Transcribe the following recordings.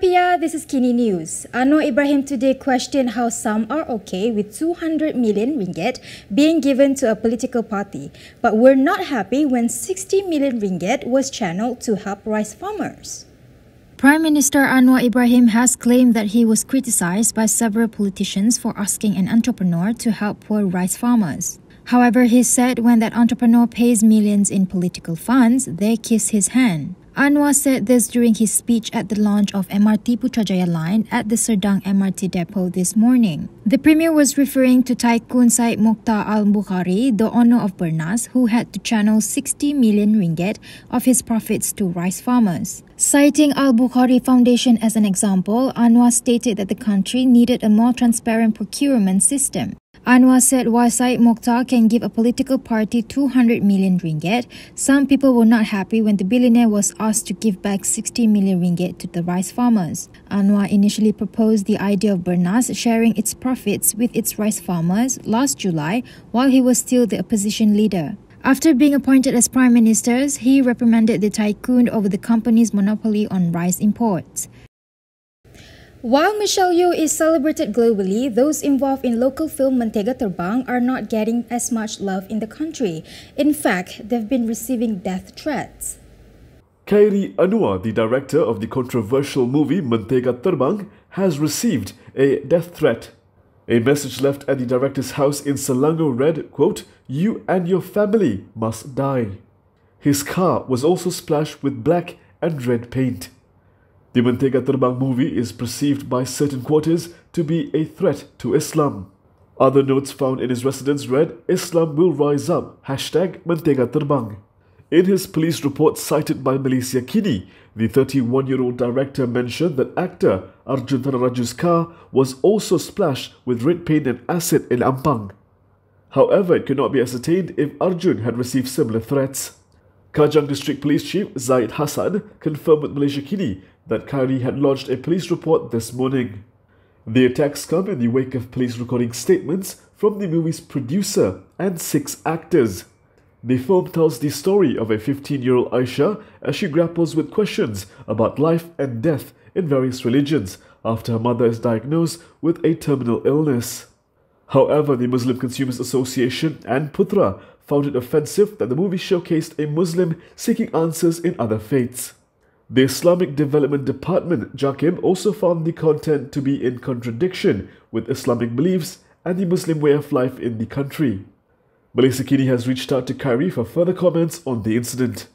Pia, this is Kini News. Anwar Ibrahim today questioned how some are okay with 200 million ringgit being given to a political party, but were not happy when 60 million ringgit was channeled to help rice farmers. Prime Minister Anwar Ibrahim has claimed that he was criticized by several politicians for asking an entrepreneur to help poor rice farmers. However, he said when that entrepreneur pays millions in political funds, they kiss his hand. Anwar said this during his speech at the launch of MRT Putrajaya line at the Serdang MRT depot this morning. The Premier was referring to Tycoon Syed Mokhtar Al-Bukhari, the owner of Bernas, who had to channel 60 million ringgit of his profits to rice farmers. Citing Al-Bukhari Foundation as an example, Anwar stated that the country needed a more transparent procurement system. Anwar said while Syed Mokhtar can give a political party 200 million ringgit, some people were not happy when the billionaire was asked to give back 60 million ringgit to the rice farmers. Anwar initially proposed the idea of Bernas sharing its profits with its rice farmers last July while he was still the opposition leader. After being appointed as prime minister, he reprimanded the tycoon over the company's monopoly on rice imports. While Michelle Yeoh is celebrated globally, those involved in local film Mentega Terbang are not getting as much love in the country. In fact, they've been receiving death threats. Khairi Anwar, the director of the controversial movie Mentega Terbang, has received a death threat. A message left at the director's house in Selangor read, quote, You and your family must die. His car was also splashed with black and red paint. The Mentega Terbang movie is perceived by certain quarters to be a threat to Islam. Other notes found in his residence read, Islam will rise up, hashtag Mentega Terbang. In his police report cited by Malaysia Kini, the 31-year-old director mentioned that actor Arjun Thanaraju's car was also splashed with red paint and acid in Ampang. However, it could not be ascertained if Arjun had received similar threats. Kajang District Police Chief Zaid Hassan confirmed with Malaysia Kini that Khairi had lodged a police report this morning. The attacks come in the wake of police recording statements from the movie's producer and six actors. The film tells the story of a 15-year-old Aisha as she grapples with questions about life and death in various religions after her mother is diagnosed with a terminal illness. However, the Muslim Consumers Association and Putra found it offensive that the movie showcased a Muslim seeking answers in other faiths. The Islamic Development Department, JAKIM, also found the content to be in contradiction with Islamic beliefs and the Muslim way of life in the country. Malaysia Kini has reached out to Khairi for further comments on the incident.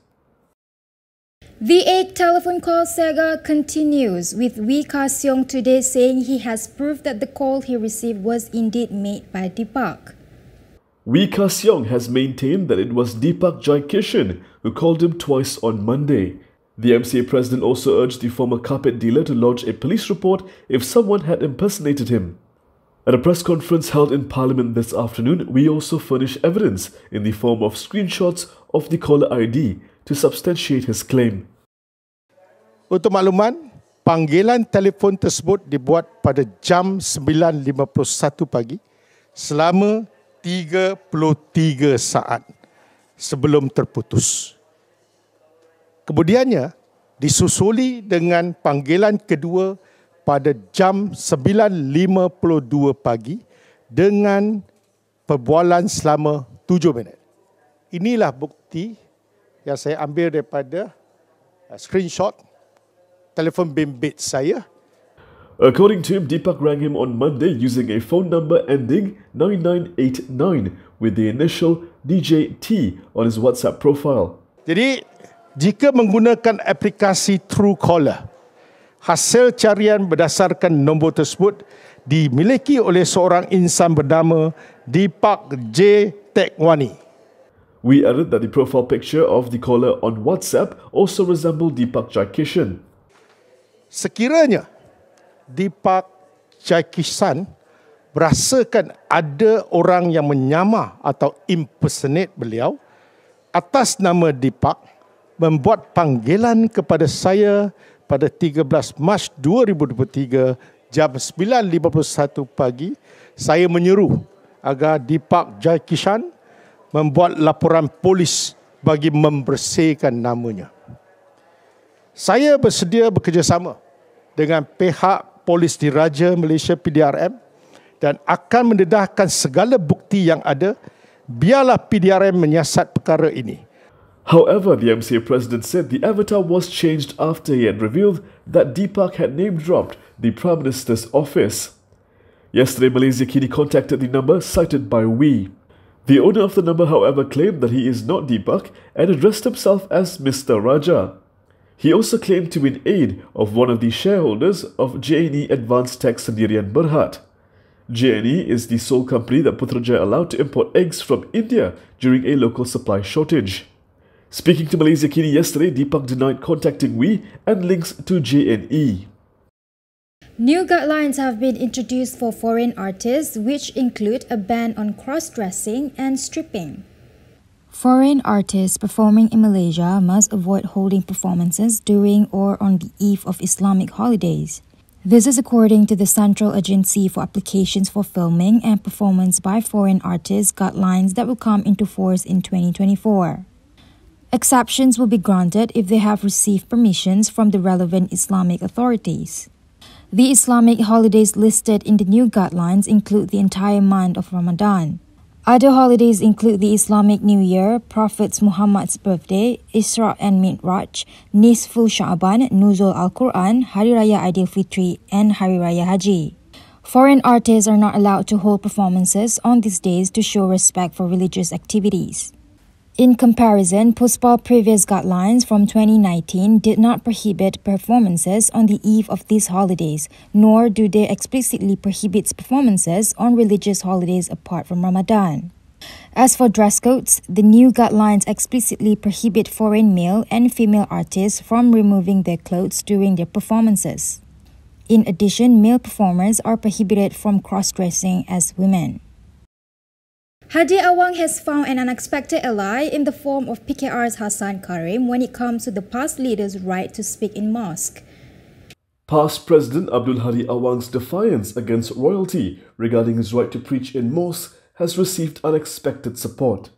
The eight telephone call saga continues, with Wee Ka Siong today saying he has proof that the call he received was indeed made by Deepak. Wee Ka Siong has maintained that it was Deepak Jaikishan who called him twice on Monday. The MCA president also urged the former carpet dealer to lodge a police report if someone had impersonated him. At a press conference held in Parliament this afternoon, Wee also furnished evidence in the form of screenshots of the caller ID to substantiate his claim. Untuk makluman, panggilan telefon tersebut dibuat pada jam 9.51 pagi selama 33 saat sebelum terputus. Kemudiannya disusuli dengan panggilan kedua pada jam 9.52 pagi dengan perbualan selama 7 minit. Inilah bukti yang saya ambil daripada uh, screenshot telefon bimbit saya. According to him, Deepak rang him on Monday using a phone number ending 9989 with the initial DJT on his WhatsApp profile. Jadi jika menggunakan aplikasi Truecaller, hasil carian berdasarkan nombor tersebut dimiliki oleh seorang insan bernama Deepak J. Tekwani. We added that the profile picture of the caller on WhatsApp also resembled Deepak Jaikishan. Sekiranya Deepak Jaikishan berasakan ada orang yang menyamar atau impersonate beliau atas nama Deepak, membuat panggilan kepada saya pada 13 Mac 2023 jam 9.51 pagi saya menyeru agar Deepak Jaikishan membuat laporan polis bagi membersihkan namanya. Saya bersedia bekerjasama dengan pihak Polis Diraja Malaysia PDRM dan akan mendedahkan segala bukti yang ada biarlah PDRM menyiasat perkara ini. However, the MCA president said the avatar was changed after he had revealed that Deepak had name dropped the Prime Minister's office. Yesterday, Malaysia Kini contacted the number cited by Wee. The owner of the number, however, claimed that he is not Deepak and addressed himself as Mr. Raja. He also claimed to be in aid of one of the shareholders of JNE Advanced Tech Sendirian Berhad. JNE is the sole company that Putrajaya allowed to import eggs from India during a local supply shortage. Speaking to Malaysia Kini yesterday, Deepak denied contacting Wee and links to JNE. New guidelines have been introduced for foreign artists, which include a ban on cross dressing and stripping. Foreign artists performing in Malaysia must avoid holding performances during or on the eve of Islamic holidays. This is according to the Central Agency for Applications for Filming and Performance by Foreign Artists guidelines that will come into force in 2024. Exceptions will be granted if they have received permissions from the relevant Islamic authorities. The Islamic holidays listed in the new guidelines include the entire month of Ramadan. Other holidays include the Islamic New Year, Prophet Muhammad's birthday, Isra and Mi'raj, Nisful Sha'ban, Nuzul Al-Quran, Hari Raya Aidilfitri, and Hari Raya Haji. Foreign artists are not allowed to hold performances on these days to show respect for religious activities. In comparison, Puspal previous guidelines from 2019 did not prohibit performances on the eve of these holidays, nor do they explicitly prohibit performances on religious holidays apart from Ramadan. As for dress codes, the new guidelines explicitly prohibit foreign male and female artists from removing their clothes during their performances. In addition, male performers are prohibited from cross dressing as women. Hadi Awang has found an unexpected ally in the form of PKR's Hassan Karim when it comes to the PAS leader's right to speak in mosque. PAS President Abdul Hadi Awang's defiance against royalty regarding his right to preach in mosque has received unexpected support.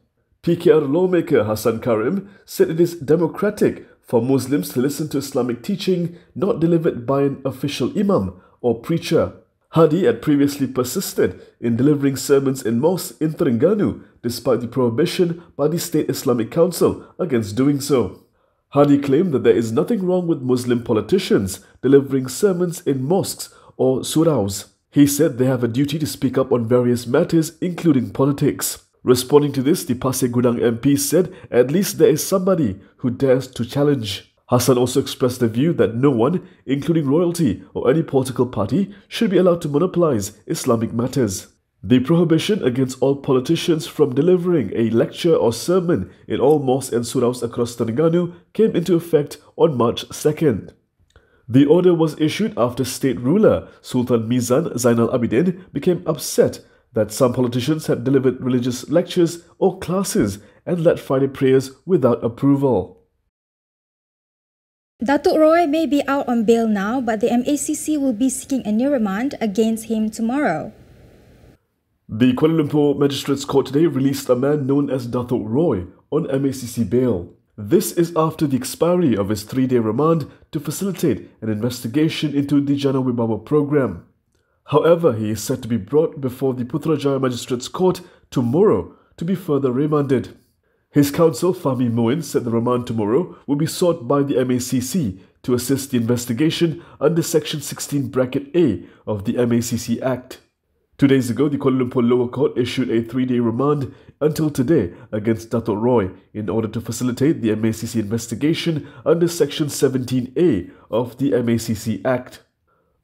PKR lawmaker Hassan Karim said it is democratic for Muslims to listen to Islamic teaching not delivered by an official imam or preacher. Hadi had previously persisted in delivering sermons in mosques in Terengganu despite the prohibition by the State Islamic Council against doing so. Hadi claimed that there is nothing wrong with Muslim politicians delivering sermons in mosques or suraus. He said they have a duty to speak up on various matters, including politics. Responding to this, the Pasir Gudang MP said at least there is somebody who dares to challenge. Hassan also expressed the view that no one, including royalty or any political party, should be allowed to monopolize Islamic matters. The prohibition against all politicians from delivering a lecture or sermon in all mosques and suraus across Terengganu came into effect on March 2nd. The order was issued after state ruler Sultan Mizan Zainal Abidin became upset that some politicians had delivered religious lectures or classes and led Friday prayers without approval. Datuk Roy may be out on bail now, but the MACC will be seeking a new remand against him tomorrow. The Kuala Lumpur Magistrates Court today released a man known as Datuk Roy on MACC bail. This is after the expiry of his three-day remand to facilitate an investigation into the Jana Wibawa program. However, he is set to be brought before the Putrajaya Magistrates Court tomorrow to be further remanded. His counsel, Fahmi Moin, said the remand tomorrow will be sought by the MACC to assist the investigation under Section 16 Bracket A of the MACC Act. Two days ago, the Kuala Lumpur lower court issued a three-day remand until today against Dato Roy in order to facilitate the MACC investigation under Section 17A of the MACC Act.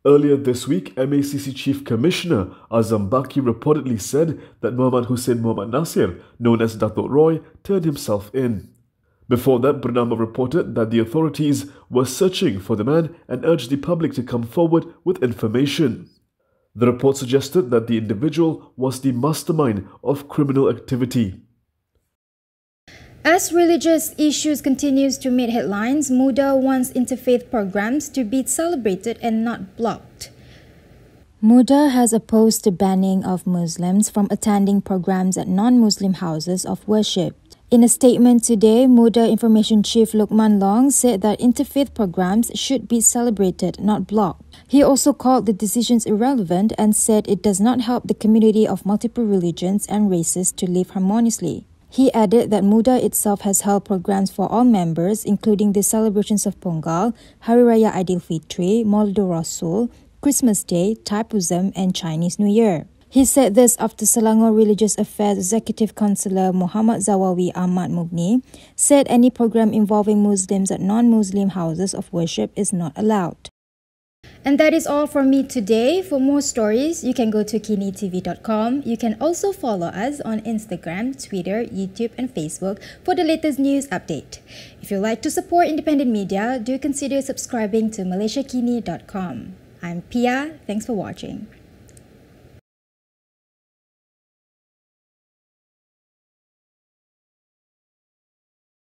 Earlier this week, MACC Chief Commissioner Azam Baki reportedly said that Muhammad Hussein Muhammad Nasir, known as Datuk Roy, turned himself in. Before that, Bernama reported that the authorities were searching for the man and urged the public to come forward with information. The report suggested that the individual was the mastermind of criminal activity. As religious issues continues to make headlines, Muda wants interfaith programs to be celebrated and not blocked. Muda has opposed the banning of Muslims from attending programs at non-Muslim houses of worship. In a statement today, Muda Information Chief Lukman Long said that interfaith programs should be celebrated, not blocked. He also called the decisions irrelevant and said it does not help the community of multiple religions and races to live harmoniously. He added that Muda itself has held programs for all members, including the celebrations of Pongal, Hari Raya Aidilfitri, Maulid Rasul, Christmas Day, Thaipusam, and Chinese New Year. He said this after Selangor Religious Affairs Executive Councillor Muhammad Zawawi Ahmad Mugni said any program involving Muslims at non-Muslim houses of worship is not allowed. And that is all from me today. For more stories, you can go to kinitv.com. You can also follow us on Instagram, Twitter, YouTube, and Facebook for the latest news update. If you'd like to support independent media, do consider subscribing to malaysiakini.com. I'm Pia. Thanks for watching.